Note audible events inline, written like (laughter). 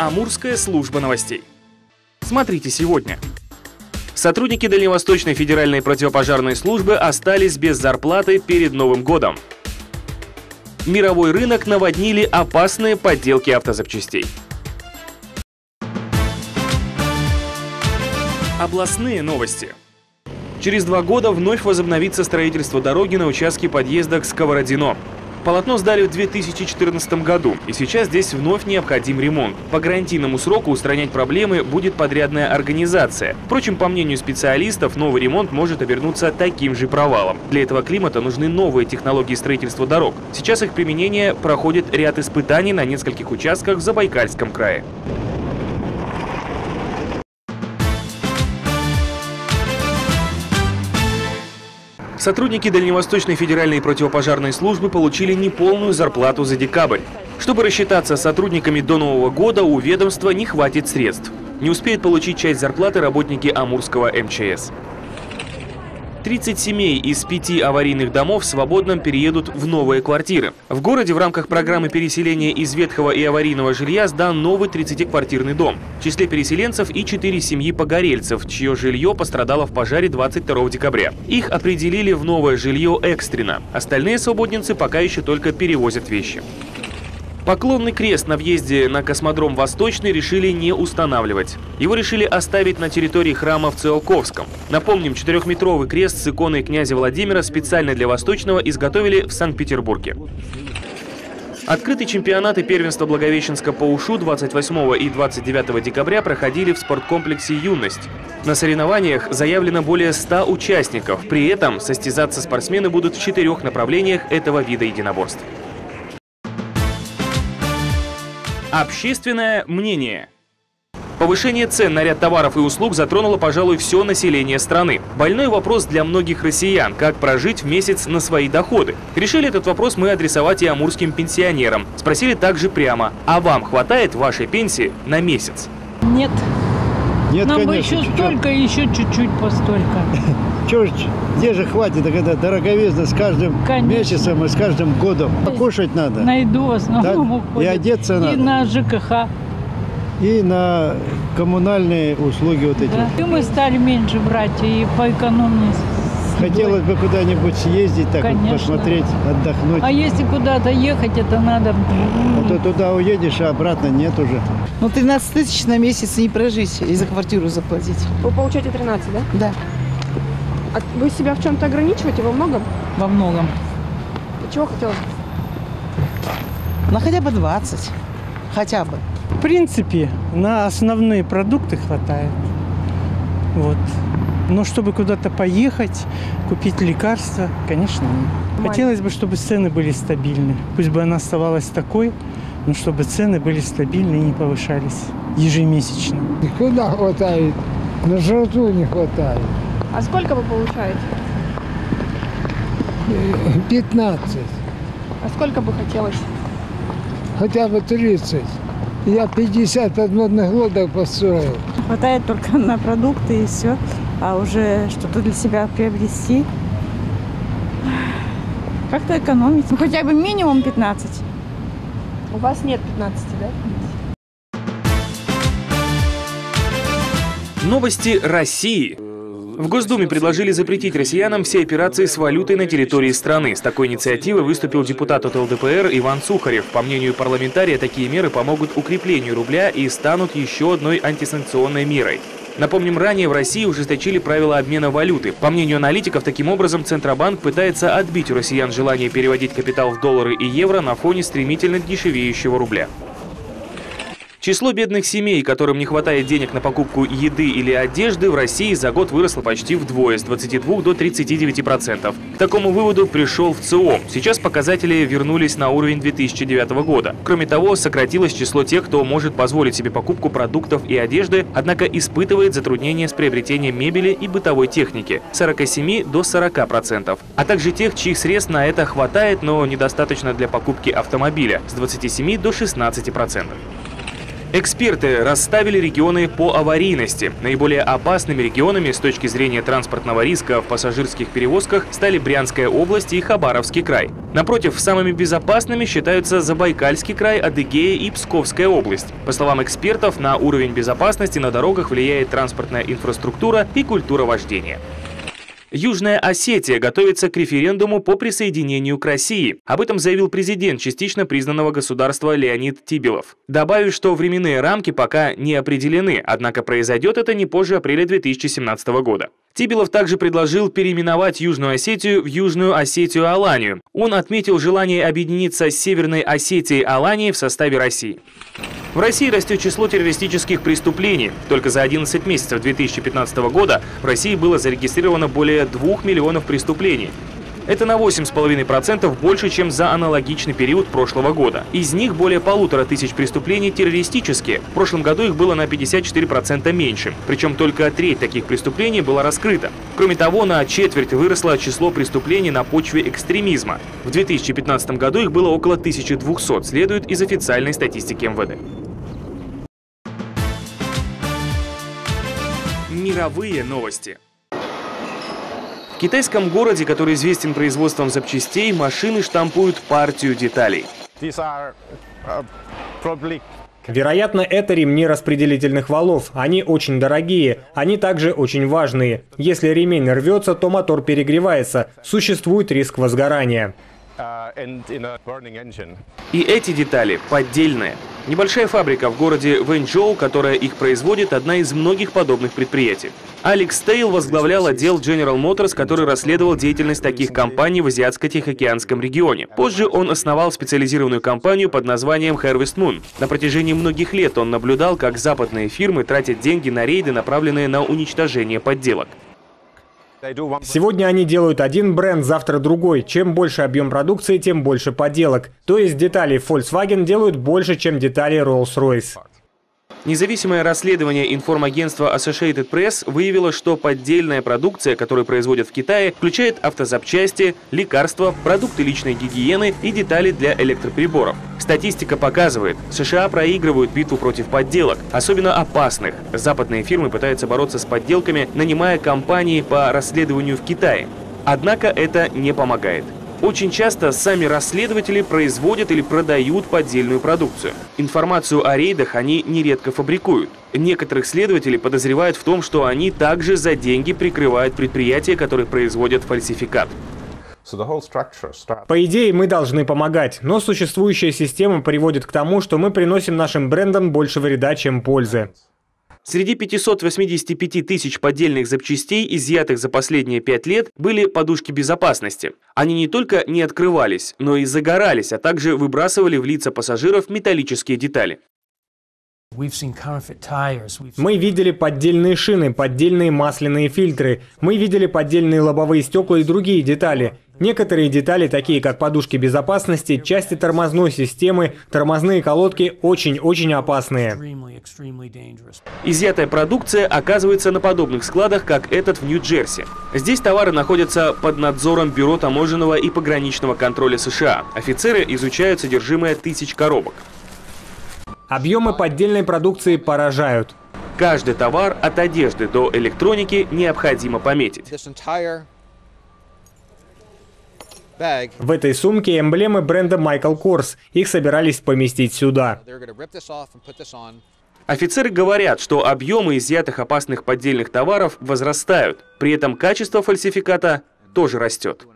Амурская служба новостей. Смотрите сегодня. Сотрудники Дальневосточной федеральной противопожарной службы остались без зарплаты перед Новым годом. Мировой рынок наводнили опасные подделки автозапчастей. Областные новости. Через два года вновь возобновится строительство дороги на участке подъезда к Сковородино. Полотно сдали в 2014 году, и сейчас здесь вновь необходим ремонт. По гарантийному сроку устранять проблемы будет подрядная организация. Впрочем, по мнению специалистов, новый ремонт может обернуться таким же провалом. Для этого климата нужны новые технологии строительства дорог. Сейчас их применение проходит ряд испытаний на нескольких участках в Забайкальском крае. Сотрудники Дальневосточной федеральной противопожарной службы получили неполную зарплату за декабрь. Чтобы рассчитаться с сотрудниками до Нового года, у ведомства не хватит средств. Не успеют получить часть зарплаты работники Амурского МЧС. 30 семей из пяти аварийных домов свободно переедут в новые квартиры. В городе в рамках программы переселения из ветхого и аварийного жилья сдан новый 30-квартирный дом. В числе переселенцев и 4 семьи погорельцев, чье жилье пострадало в пожаре 22 декабря. Их определили в новое жилье экстренно. Остальные свободницы пока еще только перевозят вещи. Поклонный крест на въезде на космодром Восточный решили не устанавливать. Его решили оставить на территории храма в Циолковском. Напомним, четырехметровый крест с иконой князя Владимира специально для Восточного изготовили в Санкт-Петербурге. Открытый чемпионат и первенство Благовещенска по УШУ 28 и 29 декабря проходили в спорткомплексе «Юность». На соревнованиях заявлено более 100 участников. При этом состязаться спортсмены будут в четырех направлениях этого вида единоборств. Общественное мнение. Повышение цен на ряд товаров и услуг затронуло, пожалуй, все население страны. Больной вопрос для многих россиян – как прожить в месяц на свои доходы. Решили этот вопрос мы адресовать и амурским пенсионерам. Спросили также прямо – а вам хватает вашей пенсии на месяц? Нет. Нет, Нам бы конечно, еще чё- столько, еще чуть-чуть постолько. (laughs) чё ж, где же хватит, это дороговизна с каждым Конечно. месяцем и с каждым годом. Покушать надо. На еду основном Так, и одеться И надо. на ЖКХ. И на коммунальные услуги вот эти. Да. И мы стали меньше брать и поэкономнее. Хотелось бы куда-нибудь съездить, так вот посмотреть, отдохнуть. А если куда-то ехать, это надо... А то туда уедешь, а обратно нет уже. Ну, 13 тысяч на месяц не прожить и за квартиру заплатить. Вы получаете 13, да? Да, А вы себя в чем-то ограничиваете во многом? во многом. Чего хотелось? бы? Ну, хотя бы 20. Хотя бы. В принципе, на основные продукты хватает. Вот. Но чтобы куда-то поехать, купить лекарства, конечно, нет. Хотелось бы, чтобы цены были стабильны. Пусть бы она оставалась такой, но чтобы цены были стабильны и не повышались ежемесячно. Куда хватает? На жратву не хватает. А сколько вы получаете? 15, А сколько бы хотелось? хотя бы 30. Я 50 подводных лодок построил. Хватает только на продукты и все. А уже что-то для себя приобрести. Как-то экономить. Ну, хотя бы минимум 15. У вас нет 15, да? Новости России. В Госдуме предложили запретить россиянам все операции с валютой на территории страны. С такой инициативой выступил депутат от ЛДПР Иван Сухарев. По мнению парламентария, такие меры помогут укреплению рубля и станут еще одной антисанкционной мерой. Напомним, ранее в России ужесточили правила обмена валюты. По мнению аналитиков, таким образом Центробанк пытается отбить у россиян желание переводить капитал в доллары и евро на фоне стремительно дешевеющего рубля. Число бедных семей, которым не хватает денег на покупку еды или одежды, в России за год выросло почти вдвое, с 22 до 39%. К такому выводу пришел в ЦИОМ. Сейчас показатели вернулись на уровень 2009 года. Кроме того, сократилось число тех, кто может позволить себе покупку продуктов и одежды, однако испытывает затруднения с приобретением мебели и бытовой техники – с 47 до 40%. А также тех, чьих средств на это хватает, но недостаточно для покупки автомобиля – с 27 до 16%. Эксперты расставили регионы по аварийности. Наиболее опасными регионами с точки зрения транспортного риска в пассажирских перевозках стали Брянская область и Хабаровский край. Напротив, самыми безопасными считаются Забайкальский край, Адыгея и Псковская область. По словам экспертов, на уровень безопасности на дорогах влияет транспортная инфраструктура и культура вождения. Южная Осетия готовится к референдуму по присоединению к России. Об этом заявил президент частично признанного государства Леонид Тибилов. Добавив, что временные рамки пока не определены, однако произойдет это не позже апреля 2017 года. Тибилов также предложил переименовать Южную Осетию в Южную Осетию-Аланию. Он отметил желание объединиться с Северной Осетией-Аланией в составе России. В России растет число террористических преступлений. Только за 11 месяцев 2015 года в России было зарегистрировано более 2 миллионов преступлений. Это на 8,5% больше, чем за аналогичный период прошлого года. Из них более полутора тысяч преступлений террористические. В прошлом году их было на 54% меньше. Причем только треть таких преступлений была раскрыта. Кроме того, на четверть выросло число преступлений на почве экстремизма. В 2015 году их было около 1200, следует из официальной статистики МВД. Мировые новости. В китайском городе, который известен производством запчастей, машины штампуют партию деталей. Вероятно, это ремни распределительных валов. Они очень дорогие. Они также очень важные. Если ремень рвется, то мотор перегревается. Существует риск возгорания. И эти детали поддельные. Небольшая фабрика в городе Вэньчжоу, которая их производит, одна из многих подобных предприятий. Алекс Тейл возглавлял отдел General Motors, который расследовал деятельность таких компаний в Азиатско-Тихоокеанском регионе. Позже он основал специализированную компанию под названием Harvest Moon. На протяжении многих лет он наблюдал, как западные фирмы тратят деньги на рейды, направленные на уничтожение подделок. Сегодня они делают один бренд, завтра другой. Чем больше объем продукции, тем больше подделок. То есть детали Volkswagen делают больше, чем детали Rolls-Royce. Независимое расследование информагентства Associated Press выявило, что поддельная продукция, которую производят в Китае, включает автозапчасти, лекарства, продукты личной гигиены и детали для электроприборов. Статистика показывает, США проигрывают битву против подделок, особенно опасных. Западные фирмы пытаются бороться с подделками, нанимая компании по расследованию в Китае. Однако это не помогает. Очень часто сами расследователи производят или продают поддельную продукцию. Информацию о рейдах они нередко фабрикуют. Некоторых следователей подозревают в том, что они также за деньги прикрывают предприятия, которые производят фальсификат. По идее, мы должны помогать, но существующая система приводит к тому, что мы приносим нашим брендам больше вреда, чем пользы. Среди 585 тысяч поддельных запчастей, изъятых за последние пять лет, были подушки безопасности. Они не только не открывались, но и загорались, а также выбрасывали в лица пассажиров металлические детали. Мы видели поддельные шины, поддельные масляные фильтры. Мы видели поддельные лобовые стекла и другие детали. Некоторые детали, такие как подушки безопасности, части тормозной системы, тормозные колодки, очень-очень опасные. Изъятая продукция оказывается на подобных складах, как этот в Нью-Джерси. Здесь товары находятся под надзором Бюро таможенного и пограничного контроля США. Офицеры изучают содержимое тысяч коробок. Объемы поддельной продукции поражают. Каждый товар от одежды до электроники необходимо пометить. В этой сумке эмблемы бренда Michael Kors. Их собирались поместить сюда. Офицеры говорят, что объемы изъятых опасных поддельных товаров возрастают. При этом качество фальсификата тоже растет.